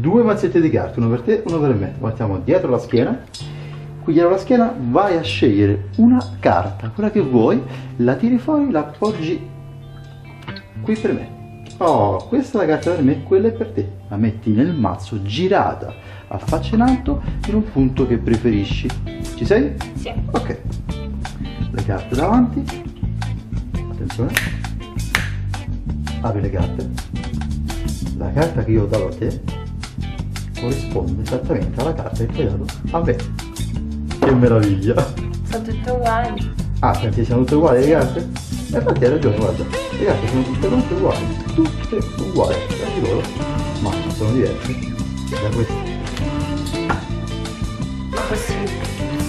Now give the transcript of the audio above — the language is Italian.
due mazzette di carta, uno per te, uno per me. Mettiamo dietro la schiena. Qui dietro la schiena vai a scegliere una carta, quella che vuoi, la tiri fuori, la appoggi qui per me. Oh, questa è la carta per me, quella è per te. La metti nel mazzo girata a faccia in alto in un punto che preferisci. Ci sei? Sì. Ok. Le carte davanti. Attenzione. Apri le carte. La carta che io ho dato a te corrisponde esattamente alla carta che tu hai dato a me. Che meraviglia! Sono tutte uguali. Ah, senti, siamo tutte uguali le carte? E infatti hai ragione, guarda, le carte sono tutte quante uguali, tutte uguali, anche loro, ma sono diverse da queste. Possibile.